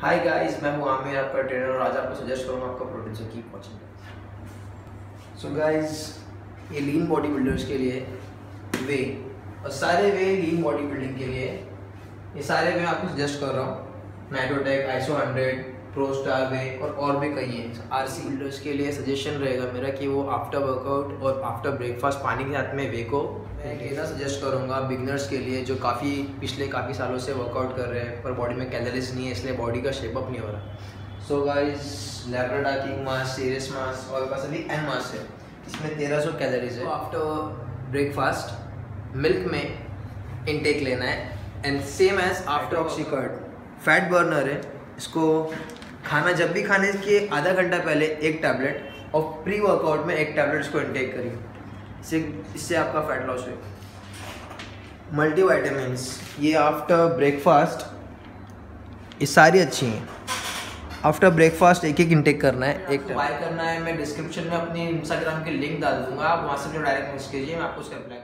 Hi guys मैं हूँ आमिर, आपका ट्रेनर और आज आपको सजेस्ट करूँगा आपका प्रोटीन से कीप वाचिंग सो गाइस ये लीन बॉडी बिल्डर्स के लिए वे और सारे वे लीन बॉडी बिल्डिंग के लिए, ये सारे वे आपको सजेस्ट कर रहा हूँ. Nitrotech iso hundred pro star whey और और भी कई हैं। आर सी बिल्डर्स के लिए सजेशन रहेगा मेरा कि वो आफ्टर वर्कआउट और आफ्टर ब्रेकफास्ट पानी के साथ में वे को मैं लेना सजेस्ट करूँगा बिगनर्स के लिए जो काफ़ी पिछले काफ़ी सालों से वर्कआउट कर रहे हैं पर बॉडी में कैलरीज नहीं है इसलिए बॉडी का शेपअप नहीं हो रहा। So guys Labrada King Mass serious mass और पास अभी एन मास है। इसमें तेरह सौ कैलरीज है। आफ्टर ब्रेकफास्ट मिल्क में इनटेक लेना है। एंड सेम एज आफ्टर ऑक्सीकर्ड फैट बर्नर है। इसको खाना जब भी खाने के आधा घंटा पहले एक टैबलेट और प्री वर्कआउट में एक टैबलेट इसको इनटेक करिए इससे इससे आपका फैट लॉस हुए मल्टी वाइटामिन ये आफ्टर ब्रेकफास्ट ये सारी अच्छी हैं। आफ्टर ब्रेकफास्ट एक एक इनटेक करना है, एक बाय करना है, मैं डिस्क्रिप्शन में अपनी इंस्टाग्राम की लिंक डाल दूँगा, आप वहाँ से जो डायरेक्ट मैसेज कीजिए, मैं आपको उसका अप्लाई